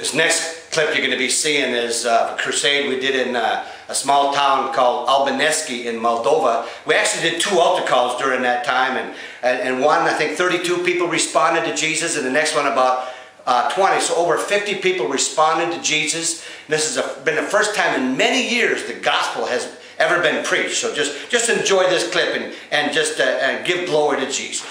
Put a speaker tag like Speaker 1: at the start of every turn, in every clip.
Speaker 1: This next clip you're going to be seeing is uh, a crusade we did in uh, a small town called Albaneski in Moldova. We actually did two altar calls during that time, and, and, and one, I think 32 people responded to Jesus, and the next one about uh, 20. So over 50 people responded to Jesus. This has been the first time in many years the gospel has ever been preached. So just, just enjoy this clip and, and just uh, and give glory to Jesus.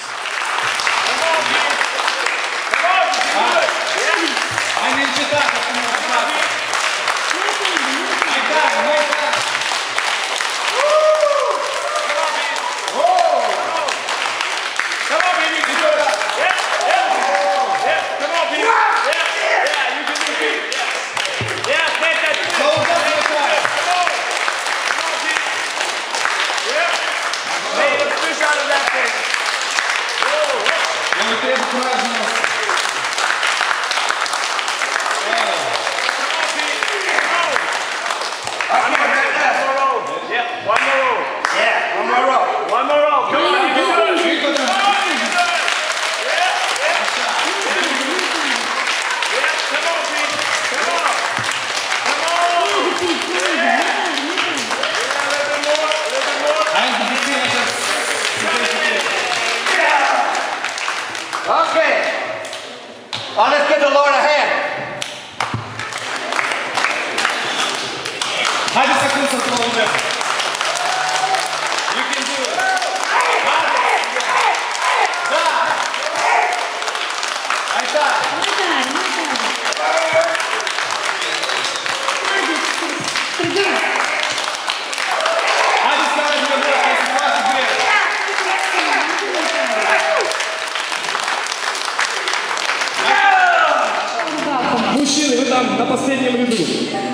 Speaker 2: Там на последнем ряду.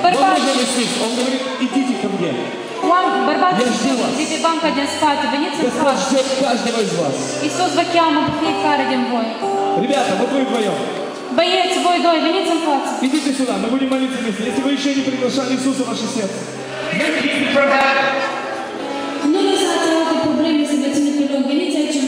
Speaker 3: Барбаш.
Speaker 2: Вам нужен Иисус. Он говорит, идите ко мне.
Speaker 3: Вам, banca din spate, veniți în
Speaker 2: Господь
Speaker 3: față.
Speaker 2: ждет каждого из вас.
Speaker 3: Vă cheamă pe fiecare din voi.
Speaker 2: Ребята, вот вы вдвоем.
Speaker 3: Voi doi, veniți în față.
Speaker 2: Идите сюда, мы будем молиться вместе. Если вы еще не приглашали Иисуса в ваше сердце,
Speaker 3: Nu lăsați alte probleme să vă ține pe loc. Veniți aici în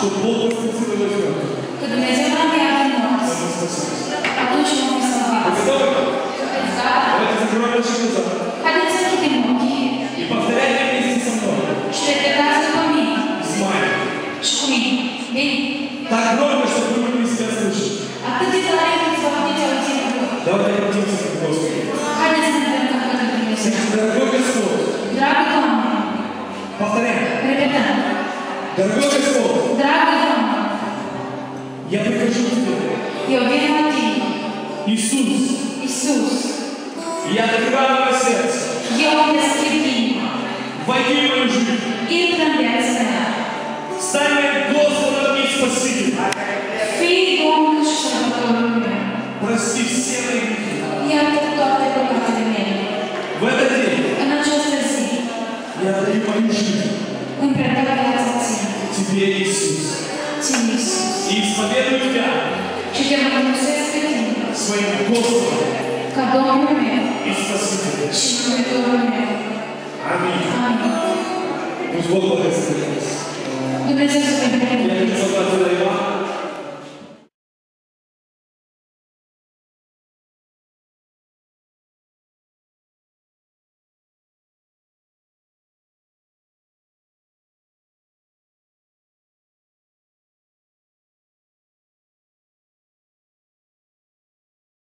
Speaker 2: что Бог воскресил его мертвых,
Speaker 3: salvați.
Speaker 2: Готовы? Давайте закроем наши глаза и повторяйте вместе со мной.
Speaker 3: și repetați după mine
Speaker 2: С Майей.
Speaker 3: și cu mine. Bine?
Speaker 2: Так громко, чтобы вы могли себя слышать. Давайте обратимся к Господу. Дорогой Господь, повторяем. Дорогой Господь,
Speaker 3: Dragă Doamne,
Speaker 2: я прихожу к Тебе.
Speaker 3: eu vin la Tine,
Speaker 2: Иисус,
Speaker 3: Iisus.
Speaker 2: я открываю мое сердце.
Speaker 3: Am deschid inima.
Speaker 2: Войди в мою жизнь.
Speaker 3: În viața mea.
Speaker 2: Стань моим Господом и Спасителем. Прости все мои грехи. Тебе, Иисус.
Speaker 3: Ție, Iisus.
Speaker 2: И исповедую Тебя
Speaker 3: Și te mărturisesc pe tine
Speaker 2: своим Господом
Speaker 3: ca Domnul meu
Speaker 2: и Спасителем.
Speaker 3: și Mântuitorul meu.
Speaker 2: Аминь.
Speaker 3: Amin.
Speaker 2: Пусть Бог благословит вас.
Speaker 3: Dumnezeu să te
Speaker 2: Я
Speaker 3: binecuvânteze.
Speaker 2: хочу собраться